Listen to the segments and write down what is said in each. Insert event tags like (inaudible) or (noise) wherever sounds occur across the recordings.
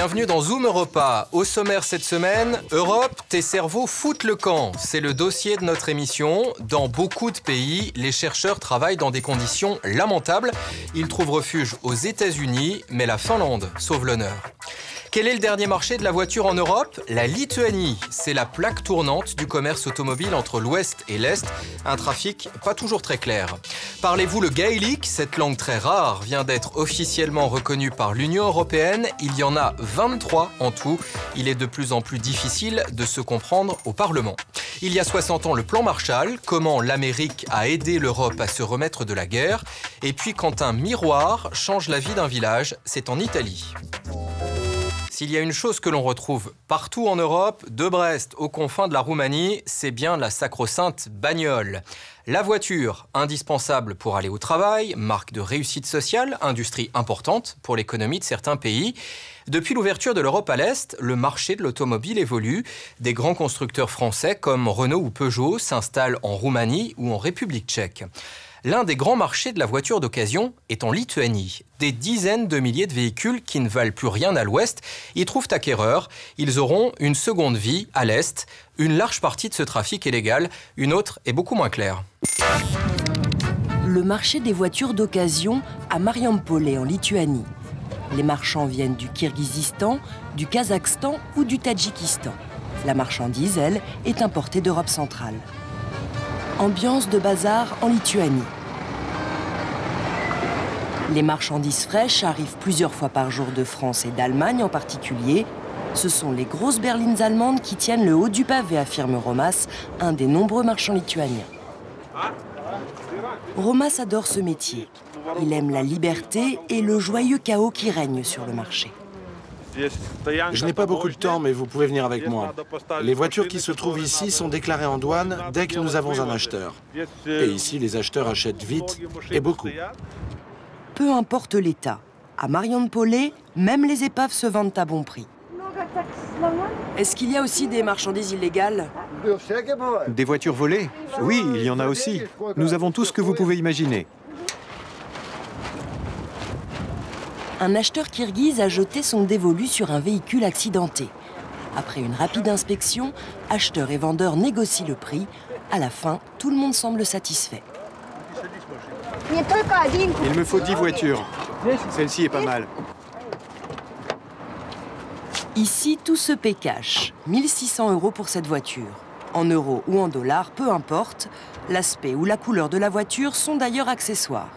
Bienvenue dans Zoom Europa. Au sommaire cette semaine, Europe, tes cerveaux foutent le camp. C'est le dossier de notre émission. Dans beaucoup de pays, les chercheurs travaillent dans des conditions lamentables. Ils trouvent refuge aux États-Unis, mais la Finlande sauve l'honneur. Quel est le dernier marché de la voiture en Europe? La Lituanie. C'est la plaque tournante du commerce automobile entre l'Ouest et l'Est. Un trafic pas toujours très clair. Parlez-vous le gaélique? Cette langue très rare vient d'être officiellement reconnue par l'Union européenne. Il y en a 23 en tout. Il est de plus en plus difficile de se comprendre au Parlement. Il y a 60 ans, le plan Marshall, comment l'Amérique a aidé l'Europe à se remettre de la guerre. Et puis quand un miroir change la vie d'un village, c'est en Italie. S'il y a une chose que l'on retrouve partout en Europe, de Brest aux confins de la Roumanie, c'est bien la sacro-sainte bagnole. La voiture, indispensable pour aller au travail, marque de réussite sociale, industrie importante pour l'économie de certains pays. Depuis l'ouverture de l'Europe à l'Est, le marché de l'automobile évolue. Des grands constructeurs français comme Renault ou Peugeot s'installent en Roumanie ou en République tchèque. L'un des grands marchés de la voiture d'occasion est en Lituanie. Des dizaines de milliers de véhicules qui ne valent plus rien à l'ouest y trouvent acquéreur. Ils auront une seconde vie à l'est. Une large partie de ce trafic est légale, une autre est beaucoup moins claire. Le marché des voitures d'occasion à Mariampolé en Lituanie. Les marchands viennent du Kirghizistan, du Kazakhstan ou du Tadjikistan. La marchandise, elle, est importée d'Europe centrale ambiance de bazar en Lituanie. Les marchandises fraîches arrivent plusieurs fois par jour de France et d'Allemagne en particulier. Ce sont les grosses berlines allemandes qui tiennent le haut du pavé, affirme Romas, un des nombreux marchands lituaniens. Romas adore ce métier. Il aime la liberté et le joyeux chaos qui règne sur le marché. Je n'ai pas beaucoup de temps, mais vous pouvez venir avec moi. Les voitures qui se trouvent ici sont déclarées en douane dès que nous avons un acheteur. Et ici, les acheteurs achètent vite et beaucoup. Peu importe l'état. À Marion-Paulet, même les épaves se vendent à bon prix. Est-ce qu'il y a aussi des marchandises illégales? Des voitures volées? Oui, il y en a aussi. Nous avons tout ce que vous pouvez imaginer. Un acheteur kirghize a jeté son dévolu sur un véhicule accidenté. Après une rapide inspection, acheteur et vendeur négocient le prix. À la fin, tout le monde semble satisfait. Il me faut 10 voitures. Celle-ci est pas mal. Ici, tout se paie cash. 1600 euros pour cette voiture. En euros ou en dollars, peu importe. L'aspect ou la couleur de la voiture sont d'ailleurs accessoires.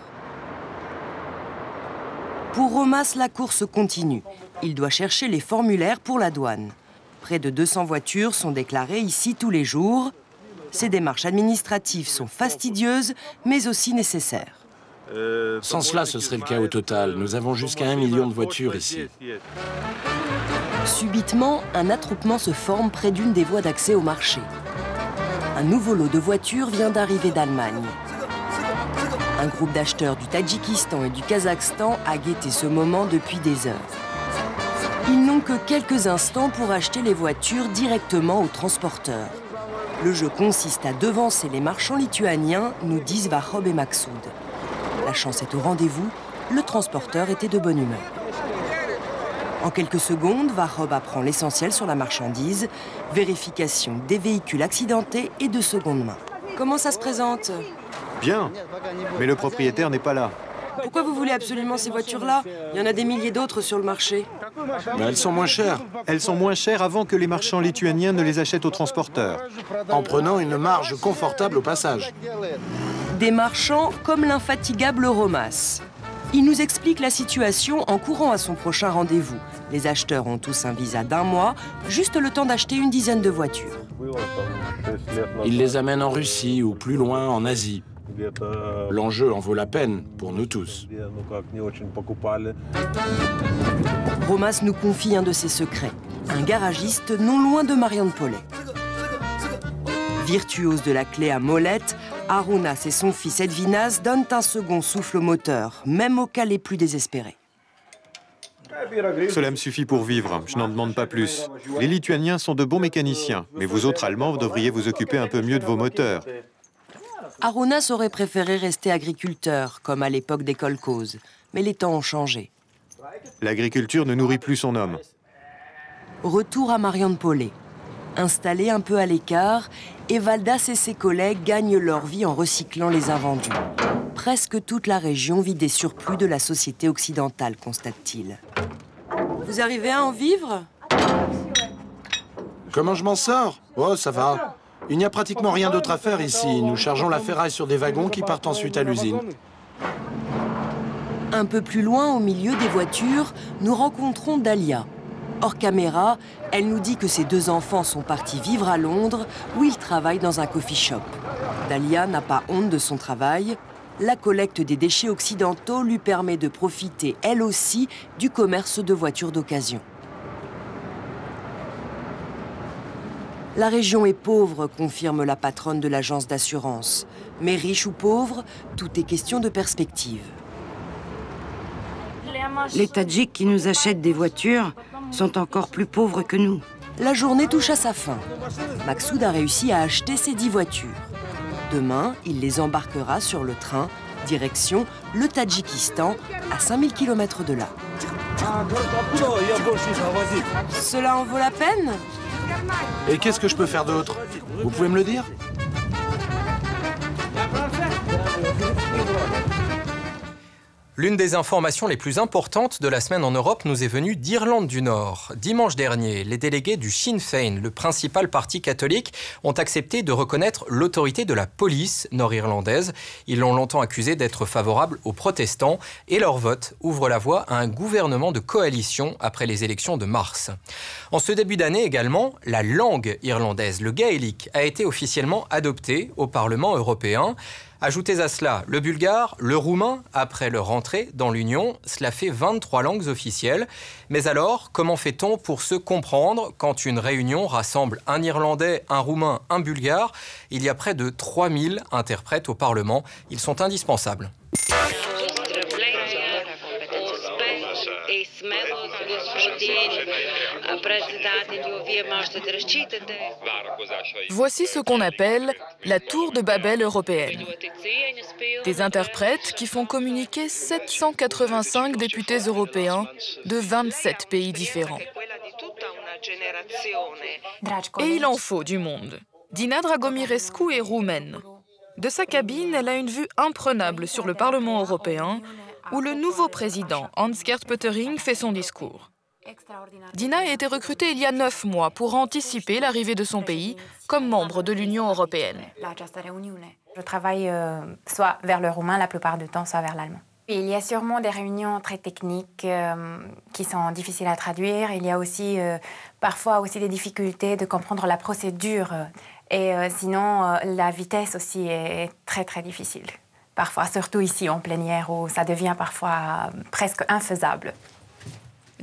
Pour Romas, la course continue. Il doit chercher les formulaires pour la douane. Près de 200 voitures sont déclarées ici tous les jours. Ces démarches administratives sont fastidieuses, mais aussi nécessaires. Sans cela, ce serait le chaos total. Nous avons jusqu'à un million de voitures ici. Subitement, un attroupement se forme près d'une des voies d'accès au marché. Un nouveau lot de voitures vient d'arriver d'Allemagne. Un groupe d'acheteurs du Tadjikistan et du Kazakhstan a guetté ce moment depuis des heures. Ils n'ont que quelques instants pour acheter les voitures directement aux transporteurs. Le jeu consiste à devancer les marchands lituaniens, nous disent Vachob et Maxoud. La chance est au rendez-vous, le transporteur était de bonne humeur. En quelques secondes, Vachob apprend l'essentiel sur la marchandise, vérification des véhicules accidentés et de seconde main. Comment ça se présente? Bien, mais le propriétaire n'est pas là. Pourquoi vous voulez absolument ces voitures-là? Il y en a des milliers d'autres sur le marché. Mais elles sont moins chères. Elles sont moins chères avant que les marchands lituaniens ne les achètent aux transporteurs. En prenant une marge confortable au passage. Des marchands comme l'infatigable Romas. Il nous explique la situation en courant à son prochain rendez-vous. Les acheteurs ont tous un visa d'un mois, juste le temps d'acheter une dizaine de voitures. Il les amène en Russie ou plus loin en Asie. L'enjeu en vaut la peine pour nous tous. Romas nous confie un de ses secrets. Un garagiste non loin de Marianne Paulet. Virtuose de la clé à molette, Arunas et son fils Edvinas donnent un second souffle au moteur, même au cas les plus désespérés. Cela me suffit pour vivre, je n'en demande pas plus. Les Lituaniens sont de bons mécaniciens, mais vous autres Allemands, vous devriez vous occuper un peu mieux de vos moteurs. Arunas aurait préféré rester agriculteur, comme à l'époque des kolkhozes, mais les temps ont changé. L'agriculture ne nourrit plus son homme. Retour à Marianne Paulet. Installée un peu à l'écart, Evaldas et ses collègues gagnent leur vie en recyclant les invendus. Presque toute la région vit des surplus de la société occidentale, constate-t-il. Vous arrivez à en vivre? Comment je m'en sors? Oh, ça va. Il n'y a pratiquement rien d'autre à faire ici. Nous chargeons la ferraille sur des wagons qui partent ensuite à l'usine. Un peu plus loin, au milieu des voitures, nous rencontrons Dahlia. Hors caméra, elle nous dit que ses deux enfants sont partis vivre à Londres, où ils travaillent dans un coffee shop. Dahlia n'a pas honte de son travail. La collecte des déchets occidentaux lui permet de profiter, elle aussi, du commerce de voitures d'occasion. La région est pauvre, confirme la patronne de l'agence d'assurance. Mais riche ou pauvre, tout est question de perspective. Les Tadjiks qui nous achètent des voitures sont encore plus pauvres que nous. La journée touche à sa fin. Maxoud a réussi à acheter ses dix voitures. Demain, il les embarquera sur le train, direction le Tadjikistan, à 5000 km de là. Cela en vaut la peine? Et qu'est-ce que je peux faire d'autre? Vous pouvez me le dire? L'une des informations les plus importantes de la semaine en Europe nous est venue d'Irlande du Nord. Dimanche dernier, les délégués du Sinn Féin, le principal parti catholique, ont accepté de reconnaître l'autorité de la police nord-irlandaise. Ils l'ont longtemps accusé d'être favorable aux protestants et leur vote ouvre la voie à un gouvernement de coalition après les élections de mars. En ce début d'année également, la langue irlandaise, le gaélique, a été officiellement adoptée au Parlement européen. Ajoutez à cela le bulgare, le roumain, après leur entrée dans l'Union, cela fait 23 langues officielles. Mais alors, comment fait-on pour se comprendre quand une réunion rassemble un Irlandais, un Roumain, un Bulgare? Il y a près de 3000 interprètes au Parlement. Ils sont indispensables. Voici ce qu'on appelle la tour de Babel européenne. Des interprètes qui font communiquer 785 députés européens de 27 pays différents. Et il en faut du monde. Dina Dragomirescu est roumaine. De sa cabine, elle a une vue imprenable sur le Parlement européen, où le nouveau président, Hans-Gert Pöttering, fait son discours. Dina a été recrutée il y a neuf mois pour anticiper l'arrivée de son pays comme membre de l'Union européenne. Je travaille euh, soit vers le roumain la plupart du temps, soit vers l'allemand. Il y a sûrement des réunions très techniques euh, qui sont difficiles à traduire. Il y a aussi euh, parfois aussi des difficultés de comprendre la procédure. Et sinon, la vitesse aussi est très très difficile. Parfois, surtout ici en plénière où ça devient parfois presque infaisable.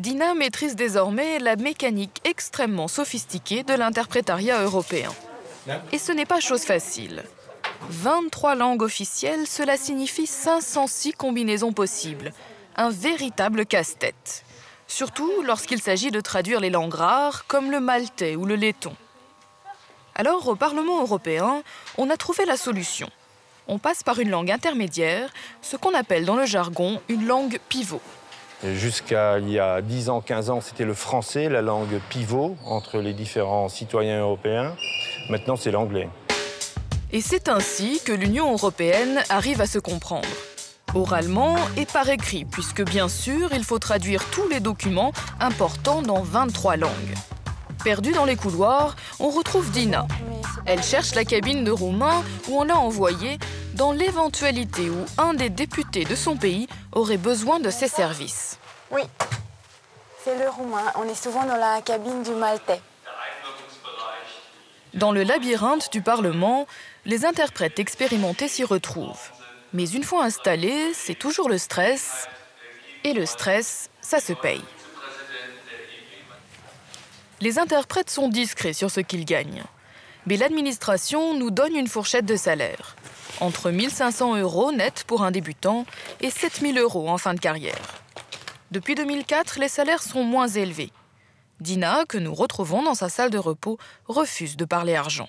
Dina maîtrise désormais la mécanique extrêmement sophistiquée de l'interprétariat européen. Et ce n'est pas chose facile. 23 langues officielles, cela signifie 506 combinaisons possibles. Un véritable casse-tête. Surtout lorsqu'il s'agit de traduire les langues rares comme le maltais ou le letton. Alors, au Parlement européen, on a trouvé la solution. On passe par une langue intermédiaire, ce qu'on appelle dans le jargon une langue pivot. Jusqu'à il y a 10 ans, 15 ans, c'était le français, la langue pivot entre les différents citoyens européens. Maintenant, c'est l'anglais. Et c'est ainsi que l'Union européenne arrive à se comprendre. Oralement et par écrit, puisque bien sûr, il faut traduire tous les documents importants dans 23 langues. Perdue dans les couloirs, on retrouve Dina. Elle cherche la cabine de Roumain où on l'a envoyée dans l'éventualité où un des députés de son pays aurait besoin de ses services. Oui, c'est le roumain. On est souvent dans la cabine du maltais. Dans le labyrinthe du Parlement, les interprètes expérimentés s'y retrouvent. Mais une fois installés, c'est toujours le stress. Et le stress, ça se paye. Les interprètes sont discrets sur ce qu'ils gagnent. Mais l'administration nous donne une fourchette de salaire entre 1500 euros net pour un débutant et 7000 euros en fin de carrière. Depuis 2004, les salaires sont moins élevés. Dina, que nous retrouvons dans sa salle de repos, refuse de parler argent.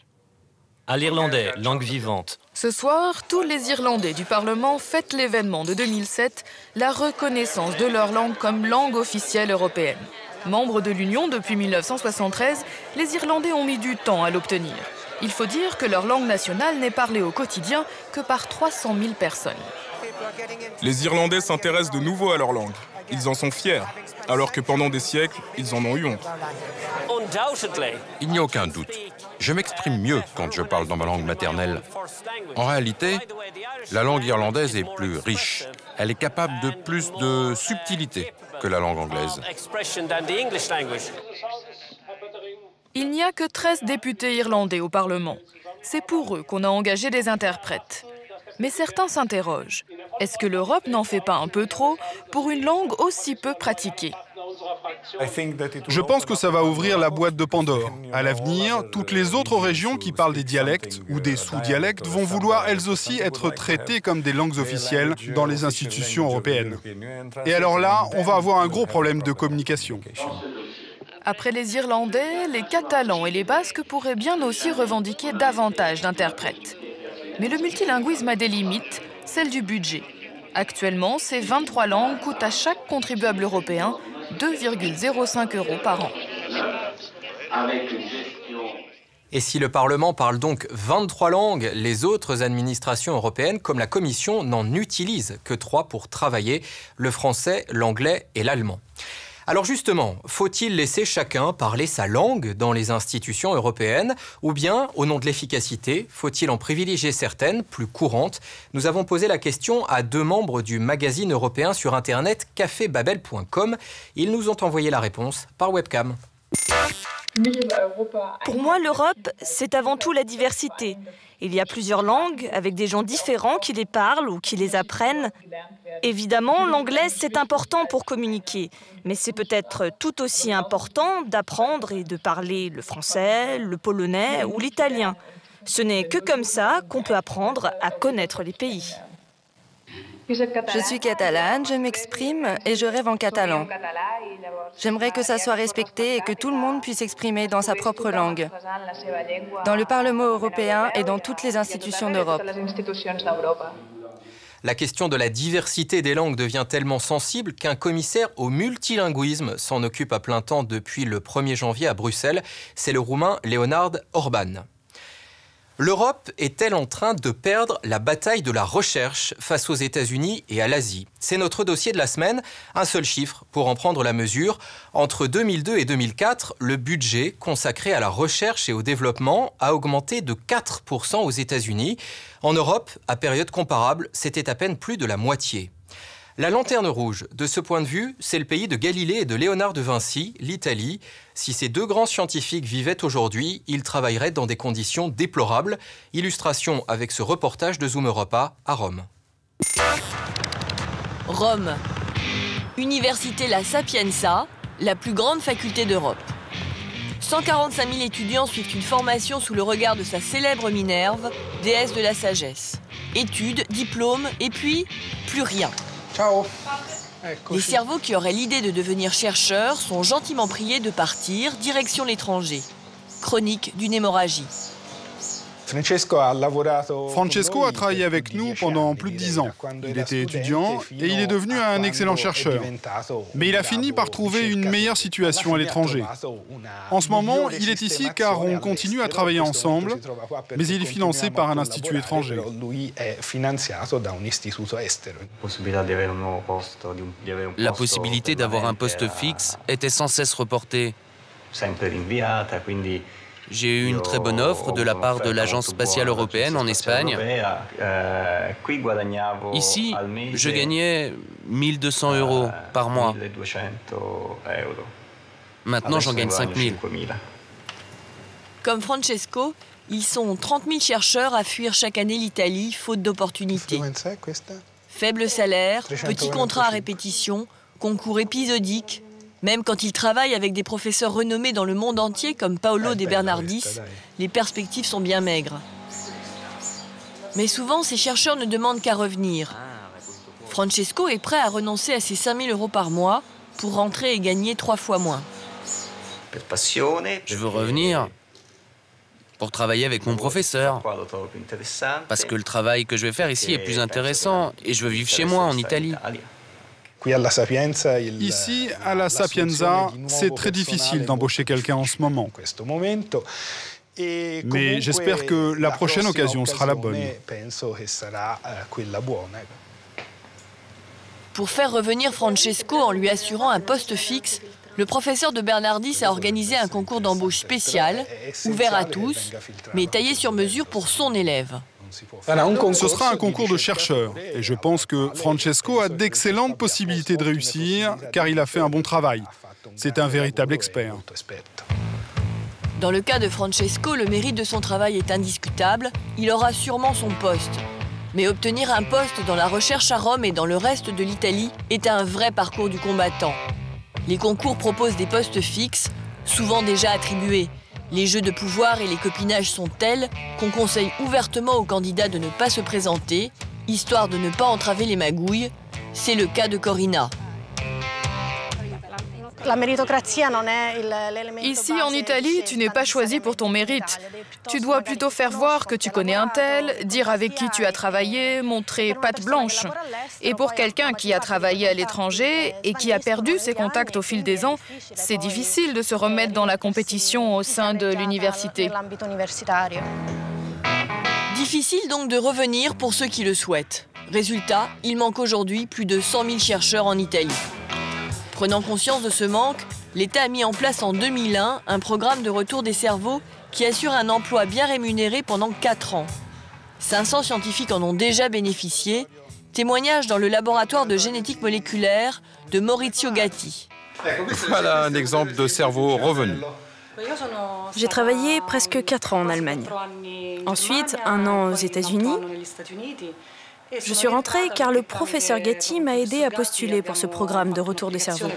À l'irlandais, langue vivante. Ce soir, tous les Irlandais du Parlement fêtent l'événement de 2007, la reconnaissance de leur langue comme langue officielle européenne. Membres de l'Union depuis 1973, les Irlandais ont mis du temps à l'obtenir. Il faut dire que leur langue nationale n'est parlée au quotidien que par 300 000 personnes. Les Irlandais s'intéressent de nouveau à leur langue. Ils en sont fiers, alors que pendant des siècles, ils en ont eu honte. Il n'y a aucun doute. Je m'exprime mieux quand je parle dans ma langue maternelle. En réalité, la langue irlandaise est plus riche. Elle est capable de plus de subtilité que la langue anglaise. Il n'y a que 13 députés irlandais au Parlement. C'est pour eux qu'on a engagé des interprètes. Mais certains s'interrogent. Est-ce que l'Europe n'en fait pas un peu trop pour une langue aussi peu pratiquée? Je pense que ça va ouvrir la boîte de Pandore. À l'avenir, toutes les autres régions qui parlent des dialectes ou des sous-dialectes vont vouloir elles aussi être traitées comme des langues officielles dans les institutions européennes. Et alors là, on va avoir un gros problème de communication. Après les Irlandais, les Catalans et les Basques pourraient bien aussi revendiquer davantage d'interprètes. Mais le multilinguisme a des limites, celle du budget. Actuellement, ces 23 langues coûtent à chaque contribuable européen 2,05 euros par an. Et si le Parlement parle donc 23 langues, les autres administrations européennes, comme la Commission, n'en utilisent que trois pour travailler, le français, l'anglais et l'allemand. Alors justement, faut-il laisser chacun parler sa langue dans les institutions européennes Ou bien, au nom de l'efficacité, faut-il en privilégier certaines, plus courantes? Nous avons posé la question à deux membres du magazine européen sur Internet cafébabel.com. Ils nous ont envoyé la réponse par webcam. Pour moi, l'Europe, c'est avant tout la diversité. Il y a plusieurs langues avec des gens différents qui les parlent ou qui les apprennent. Évidemment, l'anglais, c'est important pour communiquer, mais c'est peut-être tout aussi important d'apprendre et de parler le français, le polonais ou l'italien. Ce n'est que comme ça qu'on peut apprendre à connaître les pays. Je suis catalane, je m'exprime et je rêve en catalan. J'aimerais que ça soit respecté et que tout le monde puisse s'exprimer dans sa propre langue, dans le Parlement européen et dans toutes les institutions d'Europe. La question de la diversité des langues devient tellement sensible qu'un commissaire au multilinguisme s'en occupe à plein temps depuis le 1er janvier à Bruxelles. C'est le roumain Leonard Orban. L'Europe est-elle en train de perdre la bataille de la recherche face aux États-Unis et à l'Asie? C'est notre dossier de la semaine. Un seul chiffre pour en prendre la mesure. Entre 2002 et 2004, le budget consacré à la recherche et au développement a augmenté de 4% aux États-Unis. En Europe, à période comparable, c'était à peine plus de la moitié. La lanterne rouge, de ce point de vue, c'est le pays de Galilée et de Léonard de Vinci, l'Italie. Si ces deux grands scientifiques vivaient aujourd'hui, ils travailleraient dans des conditions déplorables. Illustration avec ce reportage de Zoom Europa à Rome. Rome. Université La Sapienza, la plus grande faculté d'Europe. 145 000 étudiants suivent une formation sous le regard de sa célèbre Minerve, déesse de la sagesse. Études, diplômes, et puis plus rien. Les cerveaux qui auraient l'idée de devenir chercheurs sont gentiment priés de partir, direction l'étranger. Chronique d'une hémorragie. Francesco a travaillé avec nous pendant plus de dix ans. Il était étudiant et il est devenu un excellent chercheur. Mais il a fini par trouver une meilleure situation à l'étranger. En ce moment, il est ici car on continue à travailler ensemble, mais il est financé par un institut étranger. La possibilité d'avoir un poste fixe était sans cesse reportée. J'ai eu une très bonne offre de la part de l'Agence spatiale européenne en Espagne. Ici, je gagnais 1200 euros par mois. Maintenant, j'en gagne 5000. Comme Francesco, ils sont 30 000 chercheurs à fuir chaque année l'Italie, faute d'opportunités. Faible salaire, petits contrats à répétition, concours épisodiques, même quand ils travaillent avec des professeurs renommés dans le monde entier comme Paolo De Bernardis, les perspectives sont bien maigres. Mais souvent, ces chercheurs ne demandent qu'à revenir. Francesco est prêt à renoncer à ses 5000 euros par mois pour rentrer et gagner trois fois moins. Je veux revenir pour travailler avec mon professeur. Parce que le travail que je vais faire ici est plus intéressant et je veux vivre chez moi en Italie. Ici, à la Sapienza, c'est très difficile d'embaucher quelqu'un en ce moment. Mais j'espère que la prochaine occasion sera la bonne. Pour faire revenir Francesco en lui assurant un poste fixe, le professeur de Bernardis a organisé un concours d'embauche spécial, ouvert à tous, mais taillé sur mesure pour son élève. Ce sera un concours de chercheurs et je pense que Francesco a d'excellentes possibilités de réussir car il a fait un bon travail. C'est un véritable expert. Dans le cas de Francesco, le mérite de son travail est indiscutable. Il aura sûrement son poste. Mais obtenir un poste dans la recherche à Rome et dans le reste de l'Italie est un vrai parcours du combattant. Les concours proposent des postes fixes, souvent déjà attribués. Les jeux de pouvoir et les copinages sont tels qu'on conseille ouvertement aux candidats de ne pas se présenter, histoire de ne pas entraver les magouilles. C'est le cas de Corina. Ici, en Italie, tu n'es pas choisi pour ton mérite. Tu dois plutôt faire voir que tu connais un tel, dire avec qui tu as travaillé, montrer patte blanche. Et pour quelqu'un qui a travaillé à l'étranger et qui a perdu ses contacts au fil des ans, c'est difficile de se remettre dans la compétition au sein de l'université. Difficile donc de revenir pour ceux qui le souhaitent. Résultat, il manque aujourd'hui plus de 100 000 chercheurs en Italie. Prenant conscience de ce manque, l'État a mis en place en 2001 un programme de retour des cerveaux qui assure un emploi bien rémunéré pendant 4 ans. 500 scientifiques en ont déjà bénéficié. Témoignage dans le laboratoire de génétique moléculaire de Maurizio Gatti. Voilà un exemple de cerveau revenu. J'ai travaillé presque 4 ans en Allemagne. Ensuite, un an aux États-Unis je suis rentrée car le professeur Getty m'a aidé à postuler pour ce programme de retour des cerveaux.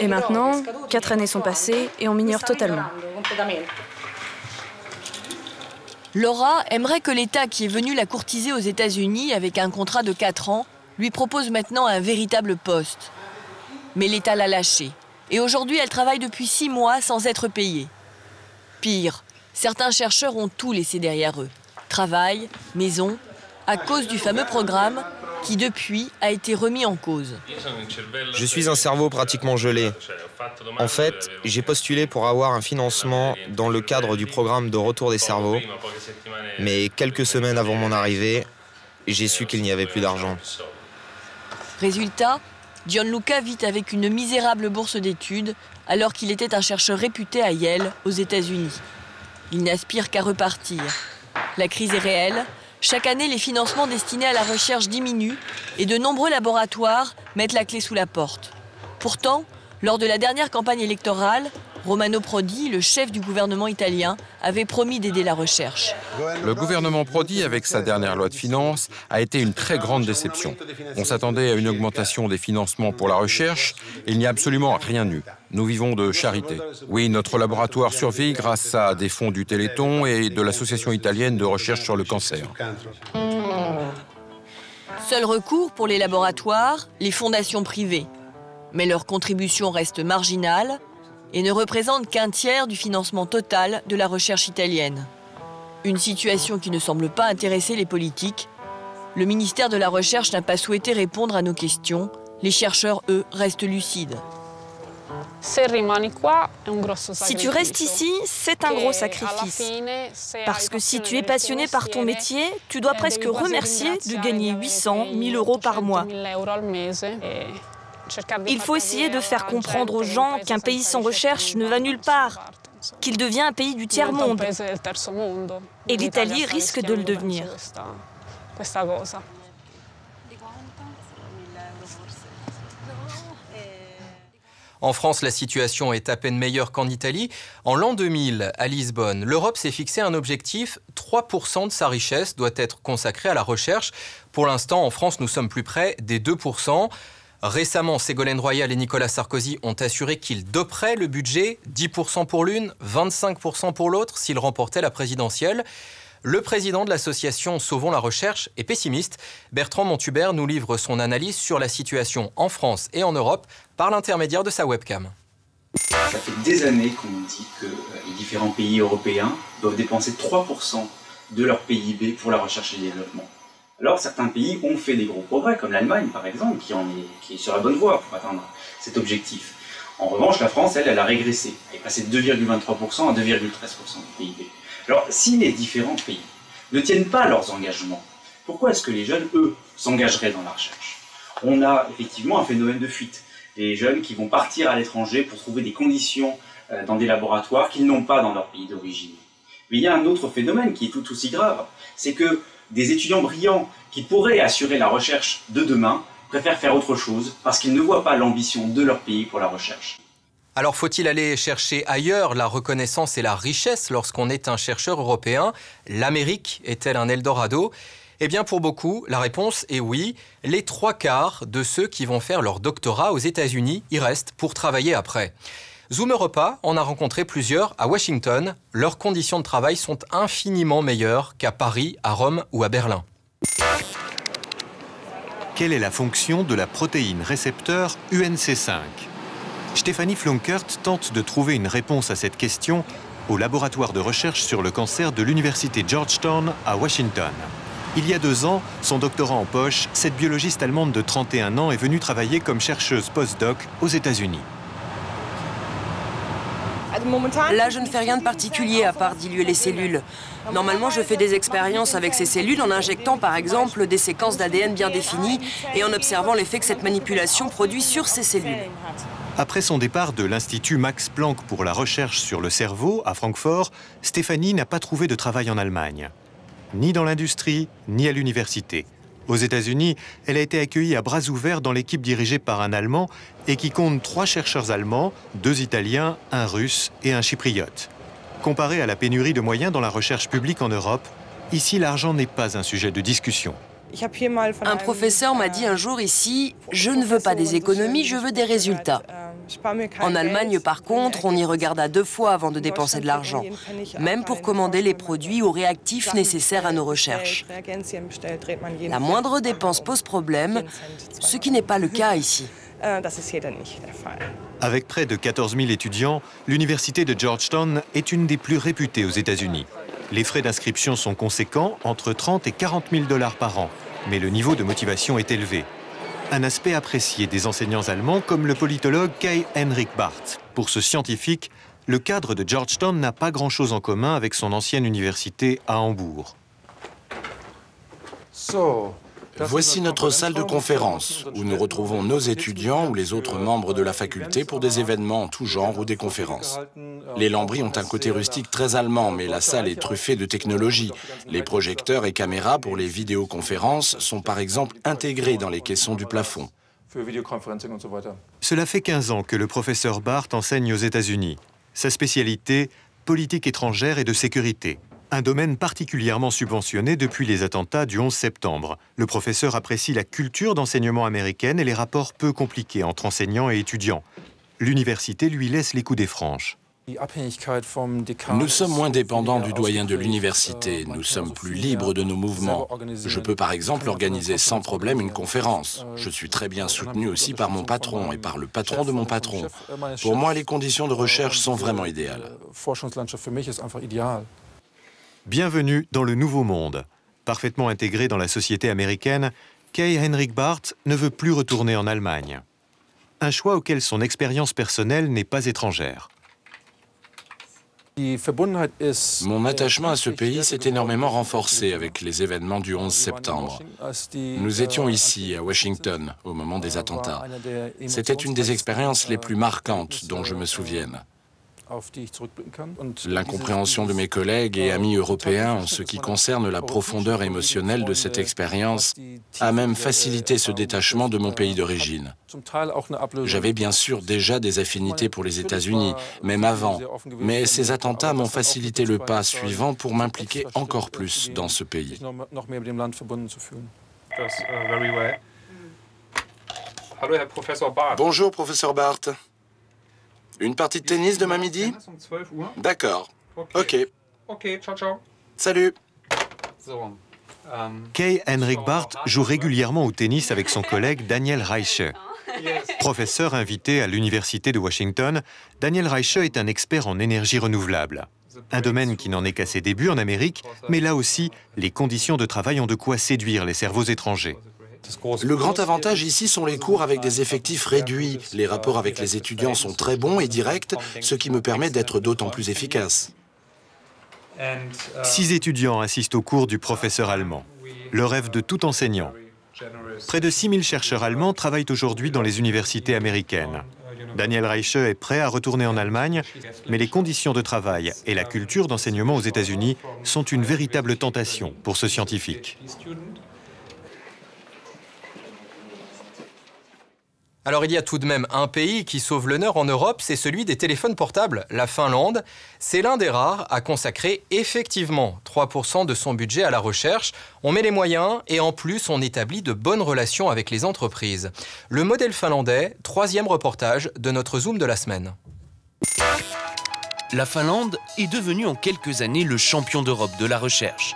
Et maintenant, quatre années sont passées et on m'ignore totalement. Laura aimerait que l'État qui est venu la courtiser aux États-Unis avec un contrat de 4 ans lui propose maintenant un véritable poste. Mais l'État l'a lâchée. Et aujourd'hui, elle travaille depuis 6 mois sans être payée. Pire, certains chercheurs ont tout laissé derrière eux. Travail, maison, à cause du fameux programme qui depuis a été remis en cause. Je suis un cerveau pratiquement gelé. En fait, j'ai postulé pour avoir un financement dans le cadre du programme de retour des cerveaux, mais quelques semaines avant mon arrivée, j'ai su qu'il n'y avait plus d'argent. Résultat, Gianluca vit avec une misérable bourse d'études alors qu'il était un chercheur réputé à Yale, aux États-Unis. Il n'aspire qu'à repartir. La crise est réelle chaque année, les financements destinés à la recherche diminuent et de nombreux laboratoires mettent la clé sous la porte. Pourtant, lors de la dernière campagne électorale, Romano Prodi, le chef du gouvernement italien, avait promis d'aider la recherche. Le gouvernement Prodi, avec sa dernière loi de finances, a été une très grande déception. On s'attendait à une augmentation des financements pour la recherche et il n'y a absolument rien eu. Nous vivons de charité. Oui, notre laboratoire survit grâce à des fonds du Téléthon et de l'Association italienne de recherche sur le cancer. Seul recours pour les laboratoires, les fondations privées. Mais leur contribution reste marginale et ne représente qu'un tiers du financement total de la recherche italienne. Une situation qui ne semble pas intéresser les politiques. Le ministère de la Recherche n'a pas souhaité répondre à nos questions. Les chercheurs, eux, restent lucides. Si tu restes ici, c'est un gros sacrifice. Parce que si tu es passionné par ton métier, tu dois presque remercier de gagner 800, 1000 euros par mois. Il faut essayer de faire comprendre aux gens qu'un pays sans recherche ne va nulle part, qu'il devient un pays du tiers-monde. Et l'Italie risque de le devenir. En France, la situation est à peine meilleure qu'en Italie. En l'an 2000, à Lisbonne, l'Europe s'est fixé un objectif 3% de sa richesse doit être consacrée à la recherche. Pour l'instant, en France, nous sommes plus près des 2%. Récemment, Ségolène Royal et Nicolas Sarkozy ont assuré qu'ils doperaient le budget, 10% pour l'une, 25% pour l'autre, s'ils remportaient la présidentielle. Le président de l'association Sauvons la recherche est pessimiste. Bertrand Montubert nous livre son analyse sur la situation en France et en Europe par l'intermédiaire de sa webcam. Ça fait des années qu'on dit que les différents pays européens doivent dépenser 3% de leur PIB pour la recherche et le développement. Alors certains pays ont fait des gros progrès, comme l'Allemagne par exemple, qui, est sur la bonne voie pour atteindre cet objectif. En revanche, la France, elle, elle a régressé. Elle est passée de 2,23% à 2,13% du PIB. Alors, si les différents pays ne tiennent pas leurs engagements, pourquoi est-ce que les jeunes, eux, s'engageraient dans la recherche? On a effectivement un phénomène de fuite. Les jeunes qui vont partir à l'étranger pour trouver des conditions euh, dans des laboratoires qu'ils n'ont pas dans leur pays d'origine. Mais il y a un autre phénomène qui est tout aussi grave, c'est que des étudiants brillants qui pourraient assurer la recherche de demain préfèrent faire autre chose parce qu'ils ne voient pas l'ambition de leur pays pour la recherche. Alors faut-il aller chercher ailleurs la reconnaissance et la richesse lorsqu'on est un chercheur européen? L'Amérique est-elle un Eldorado? Eh bien, pour beaucoup, la réponse est oui. Les trois quarts de ceux qui vont faire leur doctorat aux États-Unis y restent pour travailler après. Zoom Europa en a rencontré plusieurs à Washington. Leurs conditions de travail sont infiniment meilleures qu'à Paris, à Rome ou à Berlin. Quelle est la fonction de la protéine récepteur UNC5 Stéphanie Flunkert tente de trouver une réponse à cette question au laboratoire de recherche sur le cancer de l'université Georgetown à Washington. Il y a deux ans, son doctorat en poche, cette biologiste allemande de 31 ans est venue travailler comme chercheuse post-doc aux États-Unis. Là, je ne fais rien de particulier à part diluer les cellules. Normalement, je fais des expériences avec ces cellules en injectant par exemple des séquences d'ADN bien définies et en observant l'effet que cette manipulation produit sur ces cellules. Après son départ de l'Institut Max Planck pour la recherche sur le cerveau à Francfort, Stéphanie n'a pas trouvé de travail en Allemagne. Ni dans l'industrie, ni à l'université. Aux États-Unis, elle a été accueillie à bras ouverts dans l'équipe dirigée par un Allemand et qui compte trois chercheurs allemands, deux Italiens, un Russe et un Chypriote. Comparé à la pénurie de moyens dans la recherche publique en Europe, ici l'argent n'est pas un sujet de discussion. Un professeur m'a dit un jour ici, je ne veux pas des économies, je veux des résultats. En Allemagne, par contre, on y regarde à deux fois avant de dépenser de l'argent, même pour commander les produits ou réactifs nécessaires à nos recherches. La moindre dépense pose problème, ce qui n'est pas le cas ici. (laughs) Avec près de 14 000 étudiants, l'université de Georgetown est une des plus réputées aux États-Unis. Les frais d'inscription sont conséquents, entre 30 et 40 000 dollars par an, mais le niveau de motivation est élevé un aspect apprécié des enseignants allemands comme le politologue Kai Henrik Barth. Pour ce scientifique, le cadre de Georgetown n'a pas grand-chose en commun avec son ancienne université à Hambourg. Voici notre salle de conférence, où nous retrouvons nos étudiants ou les autres membres de la faculté pour des événements en tout genre ou des conférences. Les lambris ont un côté rustique très allemand, mais la salle est truffée de technologies. Les projecteurs et caméras pour les vidéoconférences sont par exemple intégrés dans les caissons du plafond. Cela fait 15 ans que le professeur Barth enseigne aux États-Unis. Sa spécialité, politique étrangère et de sécurité un domaine particulièrement subventionné depuis les attentats du 11 septembre. Le professeur apprécie la culture d'enseignement américaine et les rapports peu compliqués entre enseignants et étudiants. L'université lui laisse les coups des franches. Nous sommes moins dépendants du doyen de l'université, nous sommes plus libres de nos mouvements. Je peux par exemple organiser sans problème une conférence. Je suis très bien soutenu aussi par mon patron et par le patron de mon patron. Pour moi, les conditions de recherche sont vraiment idéales. Bienvenue dans le nouveau monde. Parfaitement intégré dans la société américaine, Kay Henrik Barth ne veut plus retourner en Allemagne. Un choix auquel son expérience personnelle n'est pas étrangère. Mon attachement à ce pays s'est énormément renforcé avec les événements du 11 septembre. Nous étions ici, à Washington, au moment des attentats. C'était une des expériences les plus marquantes dont je me souvienne. L'incompréhension de mes collègues et amis européens en ce qui concerne la profondeur émotionnelle de cette expérience a même facilité ce détachement de mon pays d'origine. J'avais bien sûr déjà des affinités pour les États-Unis, même avant, mais ces attentats m'ont facilité le pas suivant pour m'impliquer encore plus dans ce pays. Bonjour, professeur Barth. Une partie de tennis demain midi D'accord. Ok. Ok, ciao, ciao. Salut. Kay Henrik Barth joue régulièrement au tennis avec son collègue Daniel Reiche. Professeur invité à l'Université de Washington, Daniel Reiche est un expert en énergie renouvelable. Un domaine qui n'en est qu'à ses débuts en Amérique, mais là aussi, les conditions de travail ont de quoi séduire les cerveaux étrangers. Le grand avantage ici sont les cours avec des effectifs réduits. Les rapports avec les étudiants sont très bons et directs, ce qui me permet d'être d'autant plus efficace. Six étudiants assistent aux cours du professeur allemand, le rêve de tout enseignant. Près de 6000 chercheurs allemands travaillent aujourd'hui dans les universités américaines. Daniel Reiche est prêt à retourner en Allemagne, mais les conditions de travail et la culture d'enseignement aux États-Unis sont une véritable tentation pour ce scientifique. Alors il y a tout de même un pays qui sauve l'honneur en Europe, c'est celui des téléphones portables, la Finlande. C'est l'un des rares à consacrer effectivement 3% de son budget à la recherche. On met les moyens et en plus on établit de bonnes relations avec les entreprises. Le modèle finlandais, troisième reportage de notre Zoom de la semaine. La Finlande est devenue en quelques années le champion d'Europe de la recherche.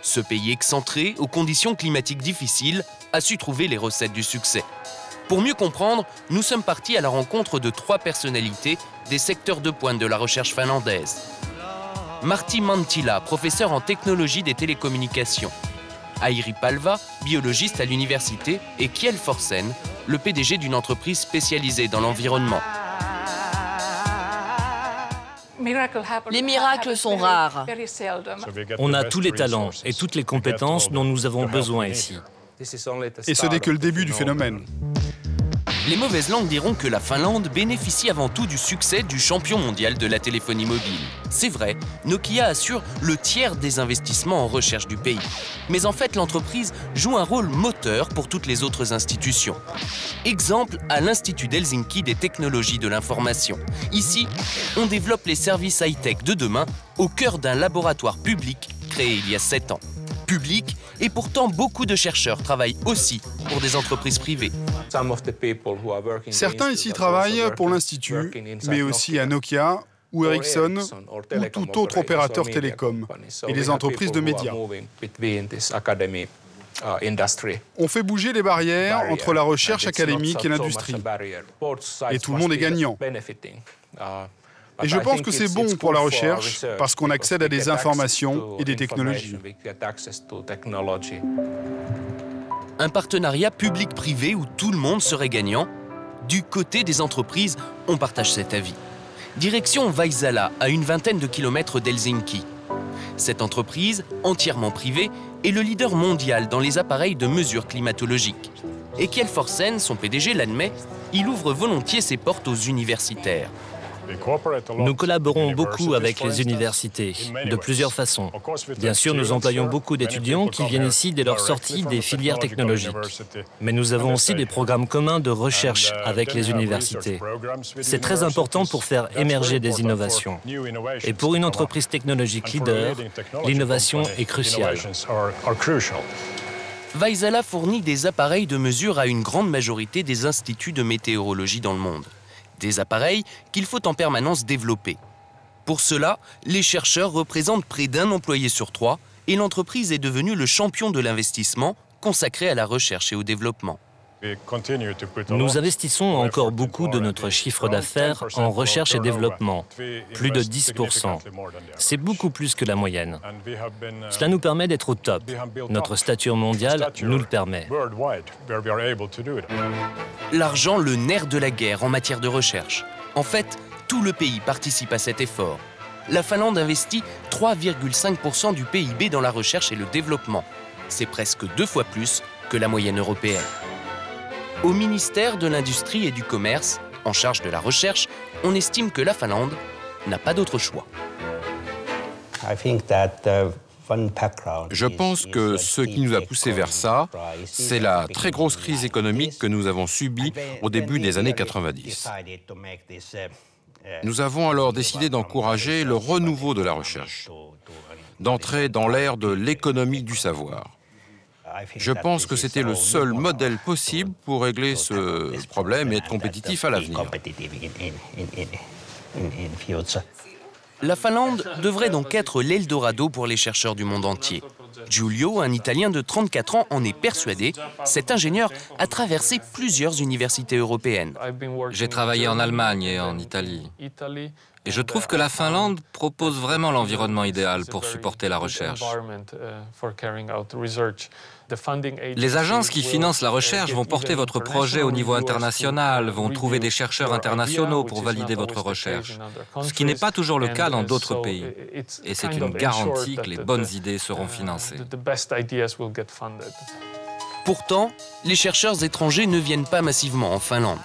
Ce pays excentré, aux conditions climatiques difficiles, a su trouver les recettes du succès. Pour mieux comprendre, nous sommes partis à la rencontre de trois personnalités des secteurs de pointe de la recherche finlandaise. Marty Mantila, professeur en technologie des télécommunications. Airi Palva, biologiste à l'université, et Kiel Forsen, le PDG d'une entreprise spécialisée dans l'environnement. Les miracles sont rares. On a tous les talents et toutes les compétences dont nous avons besoin ici. Et ce n'est que le début du phénomène. Les mauvaises langues diront que la Finlande bénéficie avant tout du succès du champion mondial de la téléphonie mobile. C'est vrai, Nokia assure le tiers des investissements en recherche du pays. Mais en fait, l'entreprise joue un rôle moteur pour toutes les autres institutions. Exemple à l'Institut d'Helsinki des technologies de l'information. Ici, on développe les services high-tech de demain au cœur d'un laboratoire public créé il y a 7 ans public et pourtant beaucoup de chercheurs travaillent aussi pour des entreprises privées. Certains ici travaillent pour l'Institut, mais aussi à Nokia ou Ericsson ou tout autre opérateur télécom et les entreprises de médias. On fait bouger les barrières entre la recherche académique et l'industrie. Et tout le monde est gagnant. Et je pense que c'est bon pour la recherche parce qu'on accède à des informations et des technologies. Un partenariat public-privé où tout le monde serait gagnant? Du côté des entreprises, on partage cet avis. Direction Vaisala, à une vingtaine de kilomètres d'Helsinki. Cette entreprise, entièrement privée, est le leader mondial dans les appareils de mesure climatologique. Et Kiel Forsen, son PDG, l'admet, il ouvre volontiers ses portes aux universitaires. Nous collaborons beaucoup avec les universités, de plusieurs façons. Bien sûr, nous employons beaucoup d'étudiants qui viennent ici dès leur sortie des filières technologiques. Mais nous avons aussi des programmes communs de recherche avec les universités. C'est très important pour faire émerger des innovations. Et pour une entreprise technologique leader, l'innovation est cruciale. Vaisala fournit des appareils de mesure à une grande majorité des instituts de météorologie dans le monde des appareils qu'il faut en permanence développer. Pour cela, les chercheurs représentent près d'un employé sur trois et l'entreprise est devenue le champion de l'investissement consacré à la recherche et au développement. Nous investissons encore beaucoup de notre chiffre d'affaires en recherche et développement, plus de 10%. C'est beaucoup plus que la moyenne. Cela nous permet d'être au top. Notre stature mondiale nous le permet. L'argent, le nerf de la guerre en matière de recherche. En fait, tout le pays participe à cet effort. La Finlande investit 3,5% du PIB dans la recherche et le développement. C'est presque deux fois plus que la moyenne européenne. Au ministère de l'Industrie et du Commerce, en charge de la recherche, on estime que la Finlande n'a pas d'autre choix. Je pense que ce qui nous a poussé vers ça, c'est la très grosse crise économique que nous avons subie au début des années 90. Nous avons alors décidé d'encourager le renouveau de la recherche, d'entrer dans l'ère de l'économie du savoir. Je pense que c'était le seul modèle possible pour régler ce problème et être compétitif à l'avenir. La Finlande devrait donc être l'Eldorado pour les chercheurs du monde entier. Giulio, un Italien de 34 ans, en est persuadé. Cet ingénieur a traversé plusieurs universités européennes. J'ai travaillé en Allemagne et en Italie. Et je trouve que la Finlande propose vraiment l'environnement idéal pour supporter la recherche. Les agences qui financent la recherche vont porter votre projet au niveau international, vont trouver des chercheurs internationaux pour valider votre recherche, ce qui n'est pas toujours le cas dans d'autres pays. Et c'est une garantie que les bonnes idées seront financées. Pourtant, les chercheurs étrangers ne viennent pas massivement en Finlande.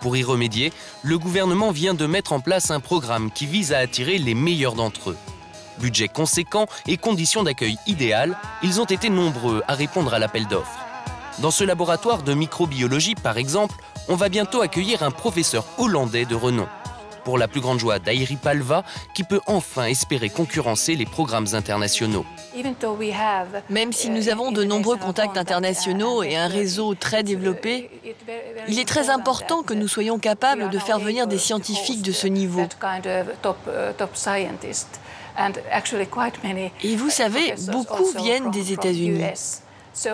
Pour y remédier, le gouvernement vient de mettre en place un programme qui vise à attirer les meilleurs d'entre eux. Budget conséquent et conditions d'accueil idéales, ils ont été nombreux à répondre à l'appel d'offres. Dans ce laboratoire de microbiologie, par exemple, on va bientôt accueillir un professeur hollandais de renom pour la plus grande joie d'Airi Palva, qui peut enfin espérer concurrencer les programmes internationaux. Même si nous avons de nombreux contacts internationaux et un réseau très développé, il est très important que nous soyons capables de faire venir des scientifiques de ce niveau. Et vous savez, beaucoup viennent des États-Unis. Uh,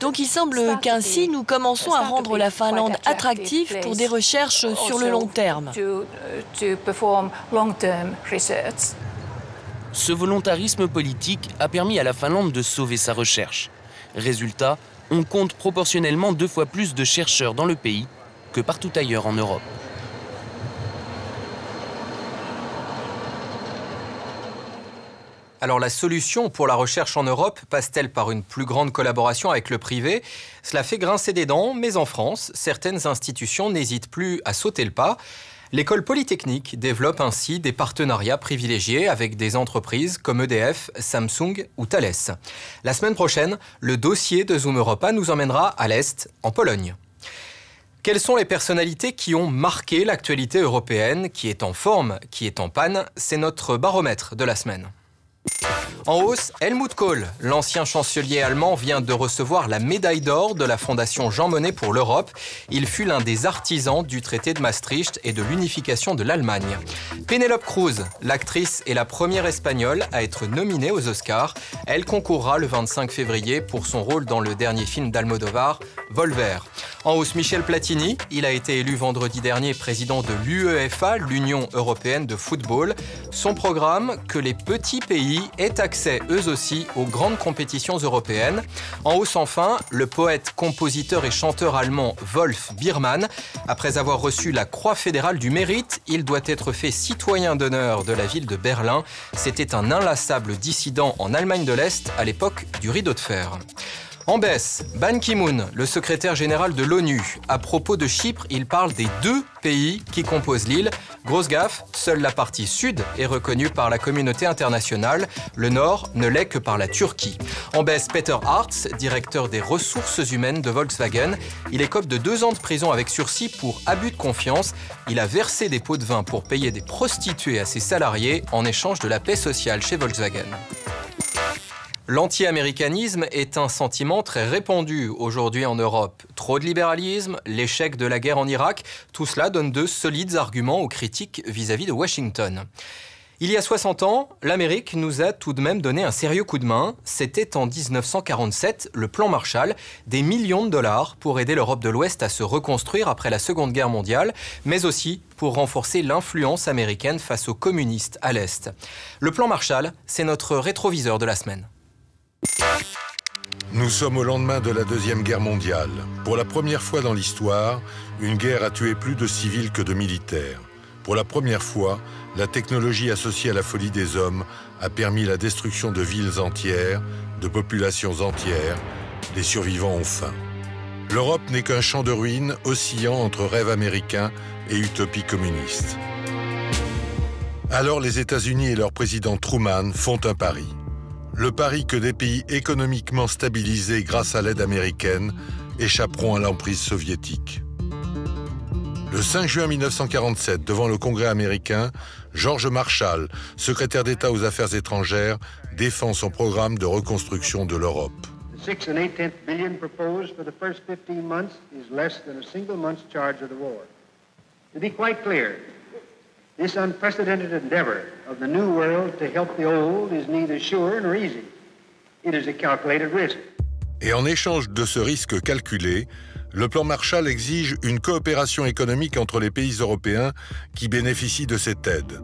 Donc il semble qu'ainsi nous commençons à rendre la Finlande attractive pour des recherches sur le long terme. Uh, Ce volontarisme politique a permis à la Finlande de sauver sa recherche. Résultat, on compte proportionnellement deux fois plus de chercheurs dans le pays que partout ailleurs en Europe. Alors la solution pour la recherche en Europe passe-t-elle par une plus grande collaboration avec le privé? Cela fait grincer des dents, mais en France, certaines institutions n'hésitent plus à sauter le pas. L'école polytechnique développe ainsi des partenariats privilégiés avec des entreprises comme EDF, Samsung ou Thales. La semaine prochaine, le dossier de Zoom Europa nous emmènera à l'Est, en Pologne. Quelles sont les personnalités qui ont marqué l'actualité européenne, qui est en forme, qui est en panne? C'est notre baromètre de la semaine. En hausse, Helmut Kohl, l'ancien chancelier allemand, vient de recevoir la médaille d'or de la Fondation Jean Monnet pour l'Europe. Il fut l'un des artisans du traité de Maastricht et de l'unification de l'Allemagne. Penelope Cruz, l'actrice est la première espagnole à être nominée aux Oscars. Elle concourra le 25 février pour son rôle dans le dernier film d'Almodovar, Volver. En hausse, Michel Platini, il a été élu vendredi dernier président de l'UEFA, l'Union européenne de football. Son programme, que les petits pays aient accès eux aussi aux grandes compétitions européennes. En hausse enfin, le poète, compositeur et chanteur allemand Wolf Biermann. Après avoir reçu la Croix fédérale du mérite, il doit être fait citoyen d'honneur de la ville de Berlin. C'était un inlassable dissident en Allemagne de l'Est à l'époque du rideau de fer. En baisse, Ban Ki-moon, le secrétaire général de l'ONU. À propos de Chypre, il parle des deux pays qui composent l'île. Grosse gaffe, seule la partie sud est reconnue par la communauté internationale. Le nord ne l'est que par la Turquie. En baisse, Peter Hartz, directeur des ressources humaines de Volkswagen. Il écope de deux ans de prison avec sursis pour abus de confiance. Il a versé des pots de vin pour payer des prostituées à ses salariés en échange de la paix sociale chez Volkswagen. L'anti-américanisme est un sentiment très répandu aujourd'hui en Europe. Trop de libéralisme, l'échec de la guerre en Irak, tout cela donne de solides arguments aux critiques vis-à-vis de Washington. Il y a 60 ans, l'Amérique nous a tout de même donné un sérieux coup de main. C'était en 1947 le plan Marshall, des millions de dollars pour aider l'Europe de l'Ouest à se reconstruire après la Seconde Guerre mondiale, mais aussi pour renforcer l'influence américaine face aux communistes à l'Est. Le plan Marshall, c'est notre rétroviseur de la semaine. Nous sommes au lendemain de la Deuxième Guerre mondiale. Pour la première fois dans l'histoire, une guerre a tué plus de civils que de militaires. Pour la première fois, la technologie associée à la folie des hommes a permis la destruction de villes entières, de populations entières. Les survivants ont faim. L'Europe n'est qu'un champ de ruines oscillant entre rêve américain et utopie communiste. Alors les États-Unis et leur président Truman font un pari le pari que des pays économiquement stabilisés grâce à l'aide américaine échapperont à l'emprise soviétique. Le 5 juin 1947, devant le Congrès américain, George Marshall, secrétaire d'État aux Affaires étrangères, défend son programme de reconstruction de l'Europe. This unprecedented endeavor of the new world to help the old is neither sure nor easy. It is a calculated risk. Et en échange de ce risque calculé, le plan Marshall exige une coopération économique entre les pays européens qui bénéficient de cette aide.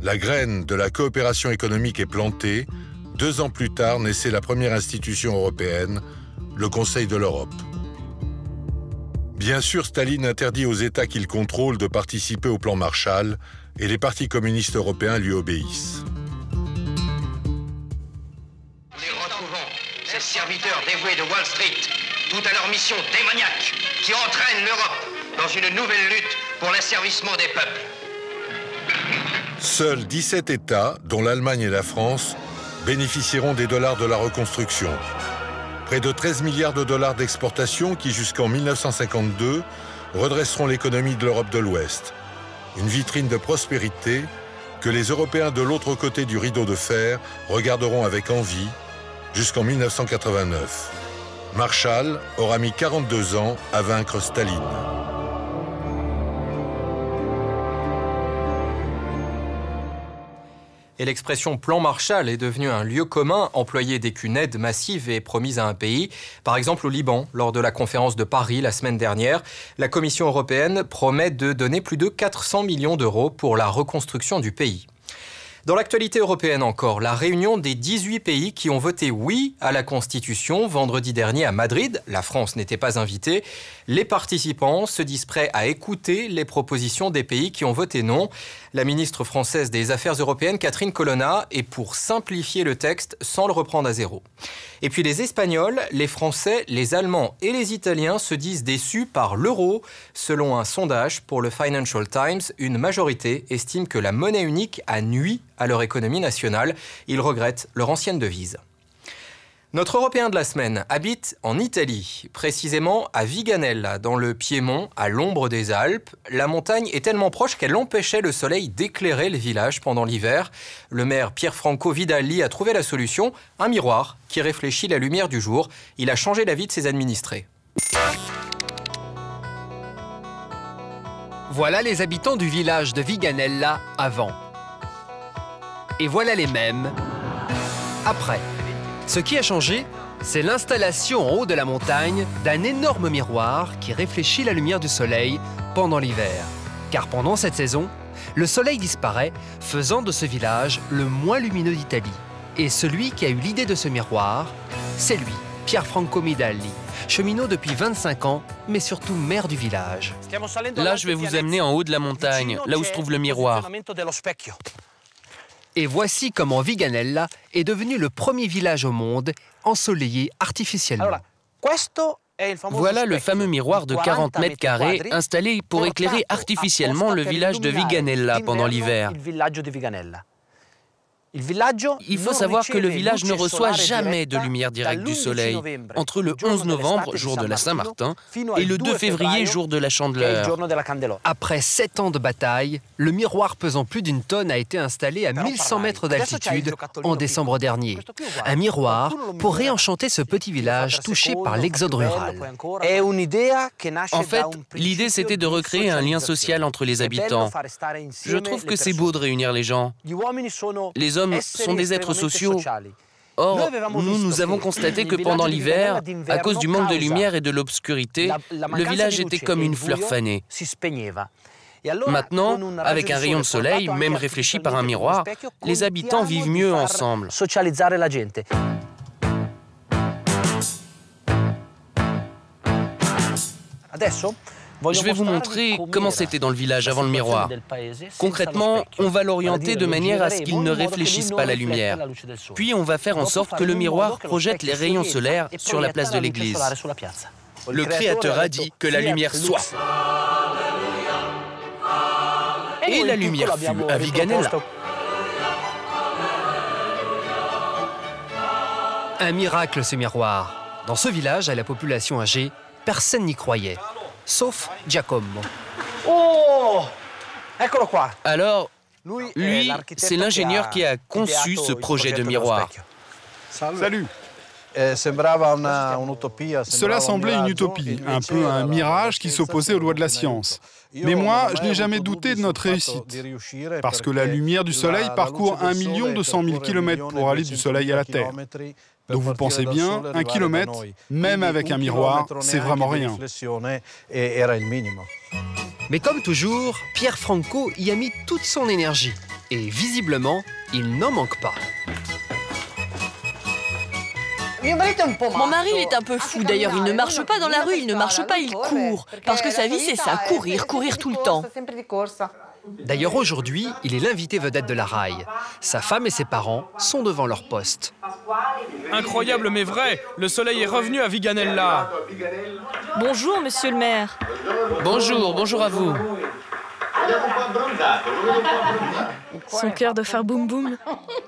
La graine de la coopération économique est plantée. Deux ans plus tard naissait la première institution européenne, le Conseil de l'Europe. Bien sûr, Staline interdit aux États qu'il contrôle de participer au plan Marshall et les partis communistes européens lui obéissent. serviteurs dévoués de Wall Street, tout à leur mission démoniaque qui entraîne l'Europe dans une nouvelle lutte pour l'asservissement des peuples. Seuls 17 États, dont l'Allemagne et la France, bénéficieront des dollars de la reconstruction. Près de 13 milliards de dollars d'exportation qui, jusqu'en 1952, redresseront l'économie de l'Europe de l'Ouest. Une vitrine de prospérité que les Européens de l'autre côté du rideau de fer regarderont avec envie jusqu'en 1989. Marshall aura mis 42 ans à vaincre Staline. Et l'expression plan Marshall est devenue un lieu commun employé dès qu'une aide massive est promise à un pays. Par exemple au Liban, lors de la conférence de Paris la semaine dernière, la Commission européenne promet de donner plus de 400 millions d'euros pour la reconstruction du pays. Dans l'actualité européenne encore, la réunion des 18 pays qui ont voté oui à la Constitution vendredi dernier à Madrid, la France n'était pas invitée, les participants se disent prêts à écouter les propositions des pays qui ont voté non. La ministre française des Affaires européennes, Catherine Colonna, est pour simplifier le texte sans le reprendre à zéro. Et puis les Espagnols, les Français, les Allemands et les Italiens se disent déçus par l'euro. Selon un sondage pour le Financial Times, une majorité estime que la monnaie unique a nuit à leur économie nationale. Ils regrettent leur ancienne devise. Notre Européen de la semaine habite en Italie, précisément à Viganella, dans le Piémont, à l'ombre des Alpes. La montagne est tellement proche qu'elle empêchait le soleil d'éclairer le village pendant l'hiver. Le maire Pierre Franco Vidali a trouvé la solution, un miroir qui réfléchit la lumière du jour. Il a changé la vie de ses administrés. Voilà les habitants du village de Viganella avant. Et voilà les mêmes après. Ce qui a changé, c'est l'installation en haut de la montagne d'un énorme miroir qui réfléchit la lumière du soleil pendant l'hiver. Car pendant cette saison, le soleil disparaît, faisant de ce village le moins lumineux d'Italie. Et celui qui a eu l'idée de ce miroir, c'est lui, Pierre Franco Midalli, cheminot depuis 25 ans, mais surtout maire du village. Là, je vais vous amener en haut de la montagne, là où se trouve le miroir. Et voici comment Viganella est devenu le premier village au monde ensoleillé artificiellement. Voilà le fameux miroir de 40 mètres carrés installé pour éclairer artificiellement le village de Viganella pendant l'hiver. Il faut savoir que le village ne reçoit jamais de lumière directe du soleil entre le 11 novembre, jour de la Saint-Martin, et le 2 février, jour de la Chandeleur. Après sept ans de bataille, le miroir pesant plus d'une tonne a été installé à 1100 mètres d'altitude en décembre dernier. Un miroir pour réenchanter ce petit village touché par l'exode rural. En fait, l'idée c'était de recréer un lien social entre les habitants. Je trouve que c'est beau de réunir les gens. Les hommes sont des êtres sociaux. Or, nous, nous avons constaté que pendant l'hiver, à cause du manque de lumière et de l'obscurité, le village était comme une fleur fanée. Maintenant, avec un rayon de soleil, même réfléchi par un miroir, les habitants vivent mieux ensemble. Je vais vous montrer comment c'était dans le village avant le miroir. Concrètement, on va l'orienter de manière à ce qu'il ne réfléchisse pas la lumière. Puis on va faire en sorte que le miroir projette les rayons solaires sur la place de l'église. Le Créateur a dit que la lumière soit. Et la lumière fut à Viganella. Un miracle ce miroir. Dans ce village, à la population âgée, personne n'y croyait sauf Giacomo. Oh Alors, lui, c'est l'ingénieur qui a conçu ce projet de miroir. Salut. Cela semblait une utopie, un peu un mirage qui s'opposait aux lois de la science. Mais moi, je n'ai jamais douté de notre réussite, parce que la lumière du Soleil parcourt 1 200 000 km pour aller du Soleil à la Terre. Donc vous pensez bien, un kilomètre, même avec un miroir, c'est vraiment rien. Mais comme toujours, Pierre Franco y a mis toute son énergie. Et visiblement, il n'en manque pas. Mon mari est un peu fou d'ailleurs, il ne marche pas dans la rue, il ne marche pas, il court. Parce que sa vie c'est ça, courir, courir tout le temps. D'ailleurs aujourd'hui, il est l'invité vedette de la rail. Sa femme et ses parents sont devant leur poste. Incroyable mais vrai, le soleil est revenu à Viganella. Bonjour monsieur le maire. Bonjour, bonjour à vous. Son cœur de faire boum boum. (laughs)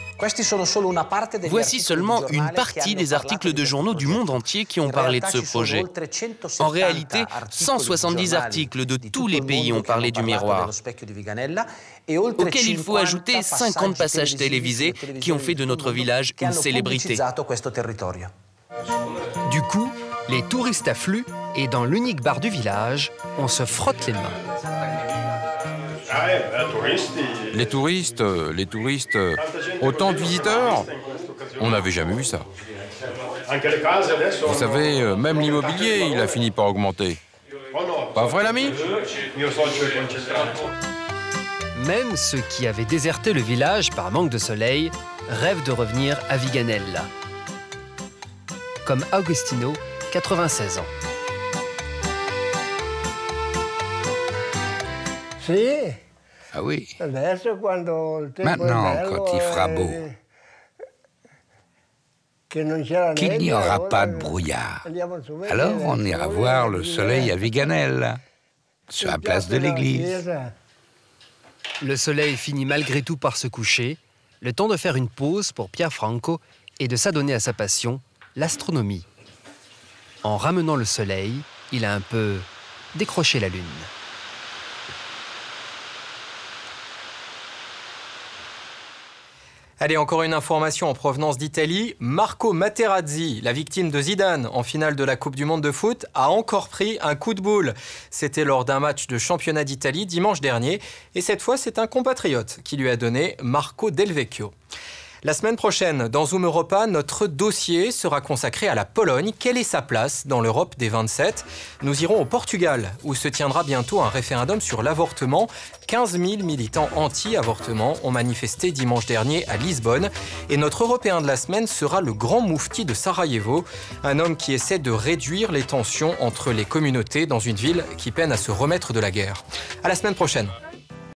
Voici seulement une partie des articles de journaux du monde entier qui ont parlé de ce projet. En réalité, 170 articles de tous les pays ont parlé du miroir, auquel il faut ajouter 50 passages télévisés qui ont fait de notre village une célébrité. Du coup, les touristes affluent et dans l'unique bar du village, on se frotte les mains. Les touristes, les touristes, autant de visiteurs On n'avait jamais vu ça. Vous savez, même l'immobilier, il a fini par augmenter. Pas vrai, l'ami? Même ceux qui avaient déserté le village par manque de soleil rêvent de revenir à Viganella. Comme Agostino, 96 ans. Ah oui. Maintenant, quand il fera beau, qu'il n'y aura pas de brouillard, alors on ira voir le soleil à Viganel, sur la place de l'église. Le soleil finit malgré tout par se coucher, le temps de faire une pause pour Pierre Franco et de s'adonner à sa passion, l'astronomie. En ramenant le soleil, il a un peu décroché la lune. Allez, encore une information en provenance d'Italie. Marco Materazzi, la victime de Zidane en finale de la Coupe du Monde de foot, a encore pris un coup de boule. C'était lors d'un match de championnat d'Italie dimanche dernier. Et cette fois, c'est un compatriote qui lui a donné Marco Del Vecchio. La semaine prochaine, dans Zoom Europa, notre dossier sera consacré à la Pologne. Quelle est sa place dans l'Europe des 27 Nous irons au Portugal, où se tiendra bientôt un référendum sur l'avortement. 15 000 militants anti-avortement ont manifesté dimanche dernier à Lisbonne. Et notre Européen de la semaine sera le grand moufti de Sarajevo, un homme qui essaie de réduire les tensions entre les communautés dans une ville qui peine à se remettre de la guerre. À la semaine prochaine.